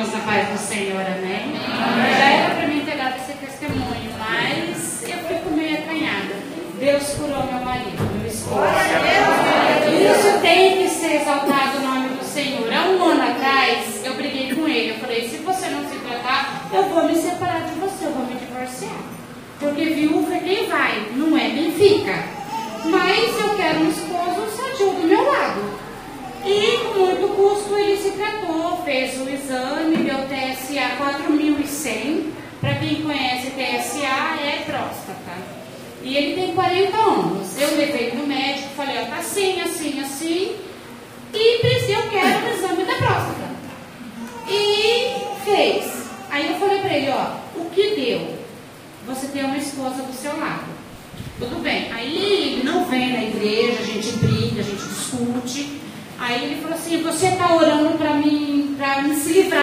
irmãos na paz do Senhor, amém? amém. Já era para mim ter dado esse testemunho, mas eu fico meio acanhada. Deus curou meu marido, meu esposo. Isso tem que ser exaltado o nome do Senhor. Há um ano atrás, eu briguei com ele. Eu falei: se você não se tratar, eu vou me separar de você, eu vou me divorciar. Porque viúva é quem vai, não é quem fica. Mas eu quero um esposo sadio do meu lado. E com muito custo ele se tratou, fez o exame, TSA 4100. Para quem conhece TSA é próstata. E ele tem 40 anos. Eu levei no médico, falei, ó, tá assim, assim, assim. E eu quero o exame da próstata. E fez. Aí eu falei para ele, ó, o que deu? Você tem uma esposa do seu lado. Tudo bem. Aí ele não vem na igreja, a gente briga, a gente discute. Aí ele falou assim: Você está orando para mim,